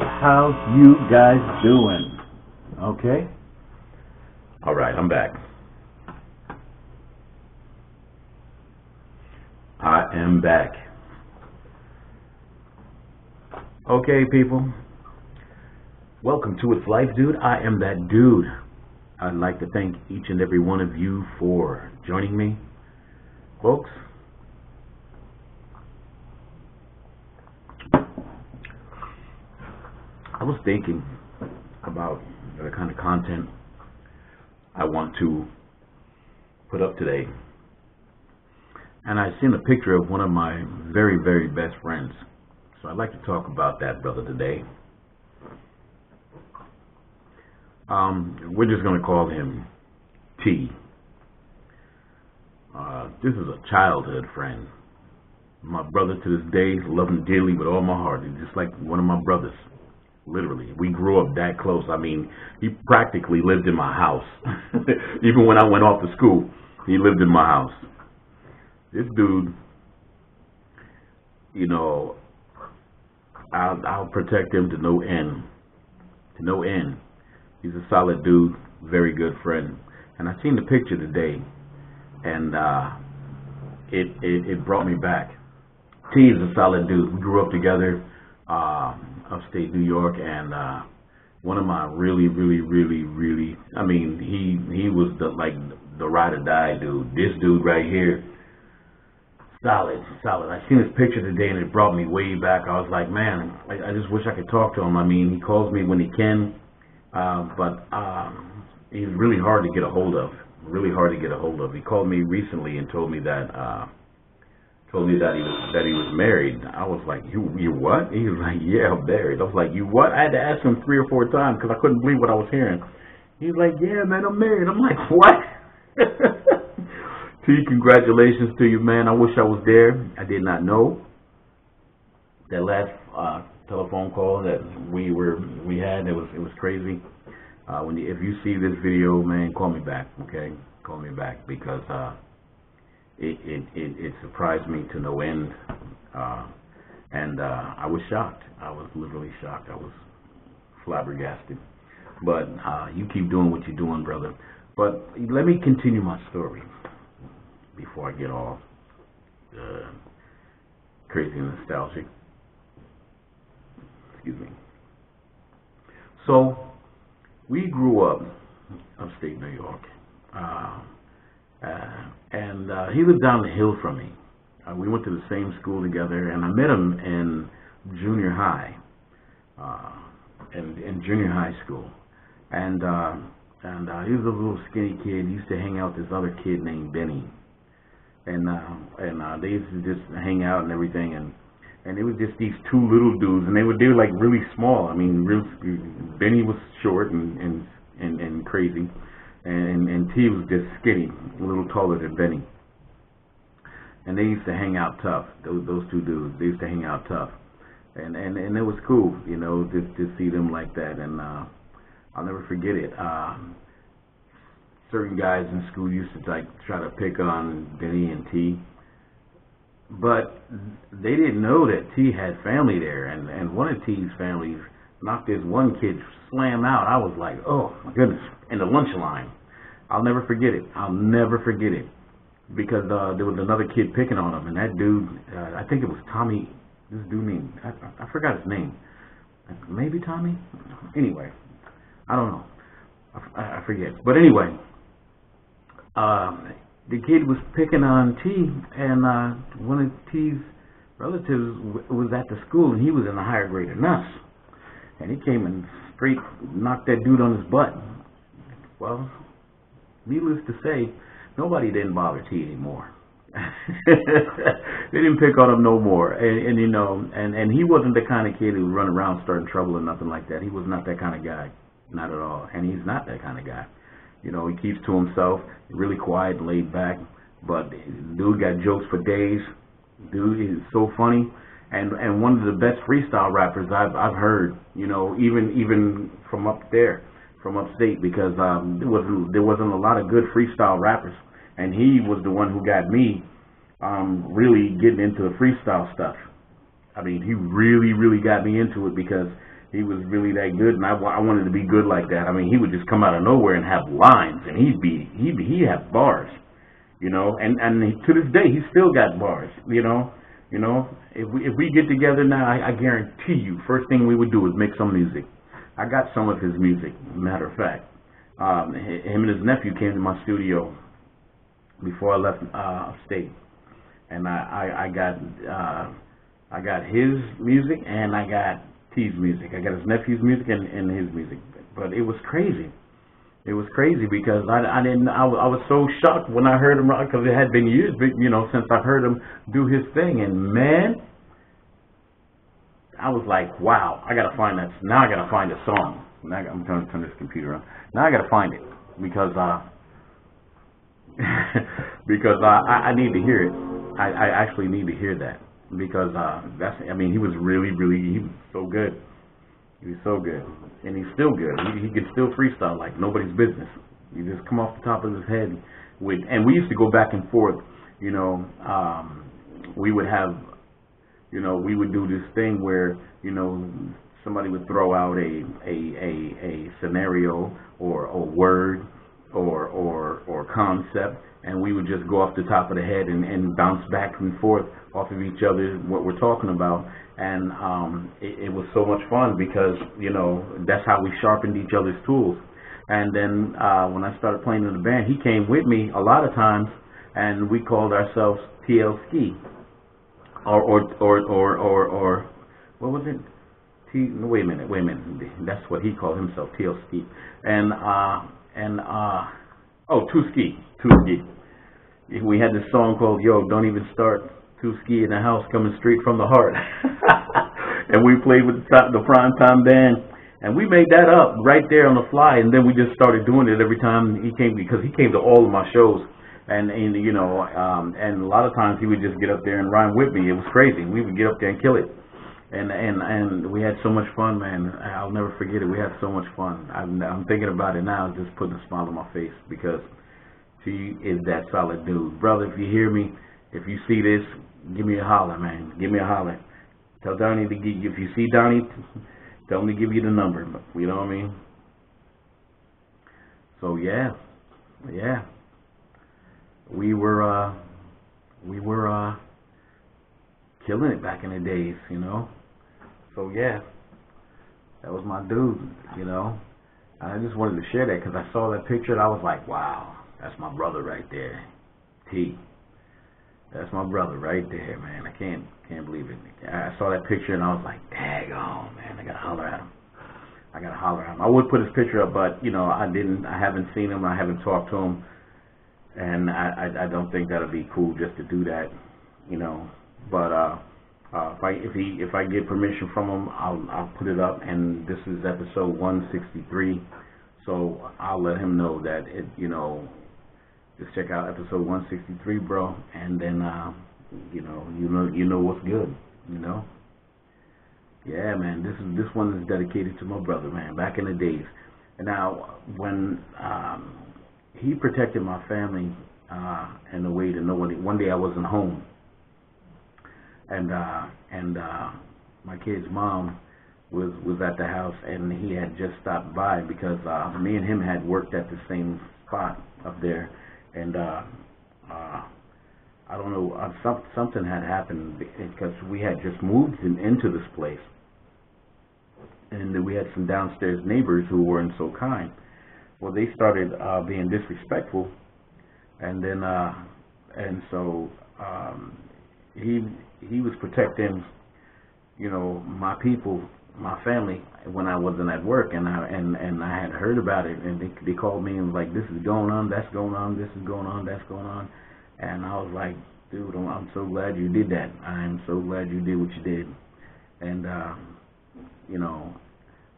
how you guys doing? Okay? All right, I'm back. I am back. Okay, people. Welcome to It's Life, dude. I am that dude. I'd like to thank each and every one of you for joining me. Folks, I was thinking about the kind of content I want to put up today. And I seen a picture of one of my very, very best friends. So I'd like to talk about that brother today. Um, we're just going to call him T. Uh, this is a childhood friend. My brother to this day, love him dearly with all my heart. He's just like one of my brothers. Literally, we grew up that close. I mean, he practically lived in my house. Even when I went off to school, he lived in my house. This dude, you know, I'll, I'll protect him to no end. To no end. He's a solid dude, very good friend. And I seen the picture today, and uh, it, it it brought me back. T is a solid dude. We grew up together. Upstate New York, and uh, one of my really, really, really, really, I mean, he he was the like the ride or die dude. This dude right here, solid, solid. I seen his picture today, and it brought me way back. I was like, man, I, I just wish I could talk to him. I mean, he calls me when he can, uh, but um, he's really hard to get a hold of. Really hard to get a hold of. He called me recently and told me that. Uh, told me that he was that he was married. I was like, you you what? He was like, yeah, I'm married. I was like, you what? I had to ask him three or four times because I couldn't believe what I was hearing. He's like, yeah, man, I'm married. I'm like, what? T, congratulations to you, man. I wish I was there. I did not know that last uh, telephone call that we were we had. It was it was crazy. Uh, when you, if you see this video, man, call me back. Okay, call me back because. uh it, it, it, surprised me to no end. Uh, and uh, I was shocked. I was literally shocked. I was flabbergasted. But uh, you keep doing what you're doing, brother. But let me continue my story before I get all uh, crazy and nostalgic. Excuse me. So, we grew up upstate New York. Uh, uh, and uh, he lived down the hill from me. Uh, we went to the same school together, and I met him in junior high, uh, in, in junior high school. And uh, and uh, he was a little skinny kid. He used to hang out with this other kid named Benny, and uh, and uh, they used to just hang out and everything. And and it was just these two little dudes, and they were they were like really small. I mean, real Benny was short and and and, and crazy and, and T was just skinny, a little taller than Benny. And they used to hang out tough. Those those two dudes, they used to hang out tough, and and and it was cool, you know, just to see them like that. And uh, I'll never forget it. Uh, certain guys in school used to like try to pick on Benny and T, but they didn't know that T had family there, and and one of T's families knocked this one kid slam out. I was like, oh my goodness, in the lunch line. I'll never forget it. I'll never forget it because uh, there was another kid picking on him, and that dude, uh, I think it was Tommy. This dude named I, I forgot his name. Maybe Tommy. Anyway, I don't know. I, I forget. But anyway, um, the kid was picking on T, and uh, one of T's relatives w- was at the school, and he was in a higher grade than us and he came and straight knocked that dude on his butt. Well, needless to say, nobody didn't bother T anymore. they didn't pick on him no more, and, and you know, and and he wasn't the kind of kid who would run around starting trouble or nothing like that. He was not that kind of guy, not at all, and he's not that kind of guy. You know, he keeps to himself, really quiet, laid back, but dude got jokes for days. Dude is so funny and and one of the best freestyle rappers I've I've heard. You know, even even from up there, from upstate, because um, there wasn't there wasn't a lot of good freestyle rappers, and he was the one who got me um, really getting into the freestyle stuff. I mean, he really, really got me into it because he was really that good, and I, I wanted to be good like that. I mean, he would just come out of nowhere and have lines, and he'd be he'd be, he have bars, you know, and and he, to this day he still got bars, you know, you know. If we if we get together now, I, I guarantee you, first thing we would do is make some music. I got some of his music, matter of fact. Um, him and his nephew came to my studio before I left uh, state, and I I, I got uh, I got his music and I got T's music. I got his nephew's music and, and his music, but it was crazy. It was crazy because I, I didn't I, I was so shocked when I heard him rock because it had been years, you know, since I heard him do his thing, and man, I was like, wow, I gotta find that. Now I gotta find a song. Now I, I'm trying to turn this computer on. Now I gotta find it because uh because uh, I I need to hear it. I I actually need to hear that because uh, that's I mean he was really really he was so good. He was so good, and he's still good. He, he can still freestyle like nobody's business. You just come off the top of his head with, and we used to go back and forth. You know, um, we would have, you know, we would do this thing where you know somebody would throw out a a a, a scenario or a word or or or concept and we would just go off the top of the head and, and bounce back and forth off of each other what we're talking about and um it, it was so much fun because you know that's how we sharpened each other's tools. And then uh when I started playing in the band he came with me a lot of times and we called ourselves TL Ski. Or or or or or, or what was it? T no, wait a minute wait a minute. That's what he called himself TL Ski. And uh and uh oh two ski two ski. We had this song called Yo, Don't Even Start Ski in the House Coming Straight from the Heart. and we played with the prime time band. And we made that up right there on the fly. And then we just started doing it every time he came because he came to all of my shows. And, and you know, um, and a lot of times he would just get up there and rhyme with me. It was crazy. We would get up there and kill it. And and and we had so much fun, man. I'll never forget it. We had so much fun. I'm, I'm thinking about it now, just putting a smile on my face because he is that solid dude. Brother, if you hear me, if you see this, give me a holler, man. Give me a holler. Tell Donnie to you, if you see Donnie, tell him to give you the number. You know what I mean? So yeah, yeah. We were, uh, we were, uh, killing it back in the days, you know? So yeah, that was my dude, you know? I just wanted to share that because I saw that picture and I was like, wow, that's my brother right there. T. That's my brother right there, man. I can't can't believe it. I saw that picture and I was like, daggone, man, I gotta holler at him. I gotta holler at him. I would put his picture up, but you know, I didn't. I haven't seen him. I haven't talked to him, and I I, I don't think that'll be cool just to do that, you know. But uh, uh, if I if he if I get permission from him, I'll I'll put it up. And this is episode 163, so I'll let him know that it you know just check out episode 163, bro, and then uh, you know, you know, you know what's good, you know. Yeah, man, this is this one is dedicated to my brother, man. Back in the days, and now when um, he protected my family uh, in a way that nobody. One day I wasn't home, and uh, and uh, my kid's mom was was at the house, and he had just stopped by because uh, me and him had worked at the same spot up there and uh, uh, I don't know, uh, some, something had happened because we had just moved in, into this place, and we had some downstairs neighbors who weren't so kind. Well, they started uh, being disrespectful, and then uh, and so um, he he was protecting, you know, my people my family when I wasn't at work, and I and and I had heard about it, and they they called me and was like, "This is going on, that's going on, this is going on, that's going on," and I was like, "Dude, I'm, I'm so glad you did that. I am so glad you did what you did," and uh, you know,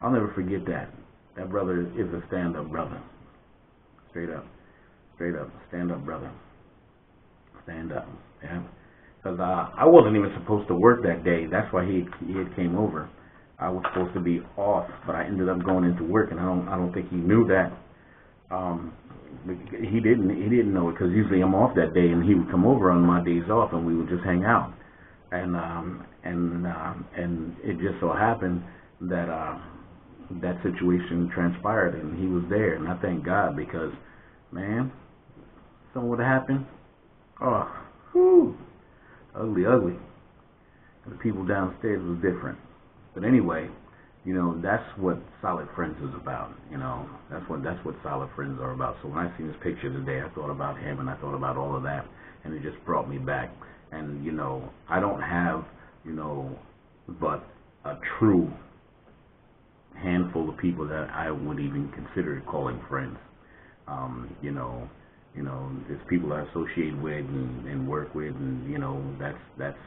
I'll never forget that. That brother is a stand-up brother, straight up, straight up, stand-up brother, stand up, yeah. Because uh, I wasn't even supposed to work that day. That's why he he had came over I was supposed to be off, but I ended up going into work, and I don't I don't think he knew that. Um, he didn't he didn't know it because usually I'm off that day, and he would come over on my days off, and we would just hang out. and um, and um, and it just so happened that uh, that situation transpired, and he was there, and I thank God because, man, something would have happened. Oh, whew, ugly, ugly. The people downstairs was different, but anyway, you know that's what solid friends is about. You know that's what that's what solid friends are about. So when I seen this picture today, I thought about him, and I thought about all of that, and it just brought me back. And you know, I don't have you know, but a true handful of people that I would even consider calling friends. Um, you know, you know, it's people I associate with and, and work with, and you know, that's that's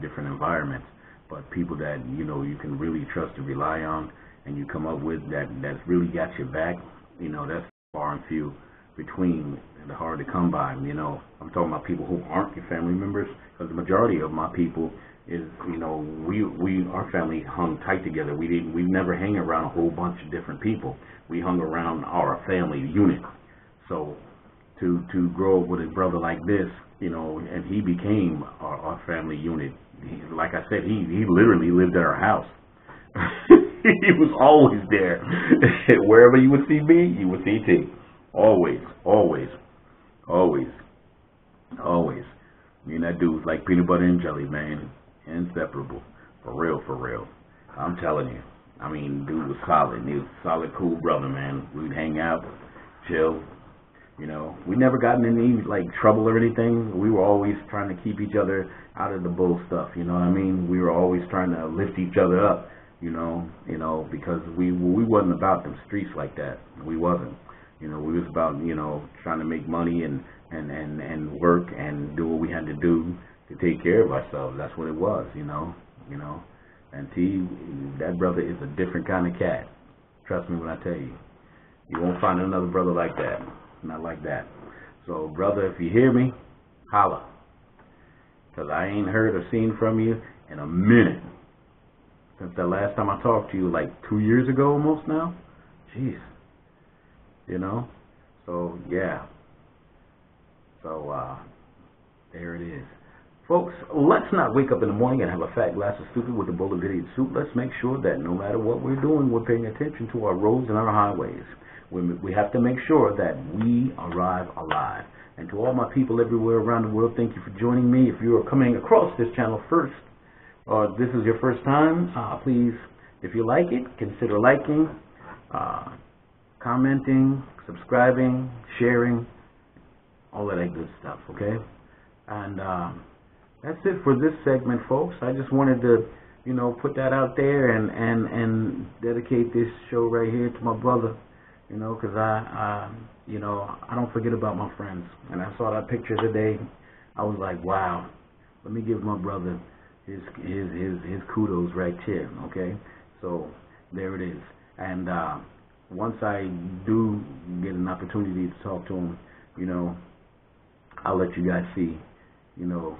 different environments. But people that you know you can really trust and rely on, and you come up with that that's really got your back. You know, that's far and few between and hard to come by. You know, I'm talking about people who aren't your family members, because the majority of my people is you know we we our family hung tight together. We didn't we never hang around a whole bunch of different people. We hung around our family unit. So to to grow up with a brother like this, you know, and he became our, our family unit. He, like I said, he he literally lived at our house. he was always there. Wherever you would see me, you would see T. Always, always, always, always. Me and that dude was like peanut butter and jelly, man inseparable. For real, for real. I'm telling you. I mean, dude was solid. He was a solid, cool brother, man. We'd hang out, chill. You know, we never gotten in any like trouble or anything. We were always trying to keep each other out of the bull stuff. You know what I mean? We were always trying to lift each other up. You know, you know, because we we wasn't about them streets like that. We wasn't. You know, we was about you know trying to make money and and and and work and do what we had to do to take care of ourselves. That's what it was, you know, you know. And T, that brother is a different kind of cat. Trust me when I tell you. You won't find another brother like that. Not like that. So, brother, if you hear me, holla. Because I ain't heard or seen from you in a minute. Since the last time I talked to you, like two years ago almost now. Jeez. You know? So, yeah. So, uh, there it is. Folks, let's not wake up in the morning and have a fat glass of stupid with a bowl of eat soup. Let's make sure that no matter what we're doing, we're paying attention to our roads and our highways. We, we have to make sure that we arrive alive. And to all my people everywhere around the world, thank you for joining me. If you are coming across this channel first, or this is your first time, uh, please, if you like it, consider liking, uh, commenting, subscribing, sharing, all of that good stuff, okay? And... That's it for this segment, folks. I just wanted to, you know, put that out there and and and dedicate this show right here to my brother, you know, because I, I, you know, I don't forget about my friends. And I saw that picture today. I was like, wow. Let me give my brother his his his his kudos right here. Okay, so there it is. And uh, once I do get an opportunity to talk to him, you know, I'll let you guys see, you know,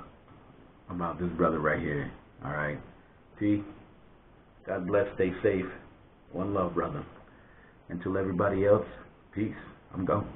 about this brother right here. All right. T, God bless. Stay safe. One love, brother. Until everybody else, peace. I'm gone.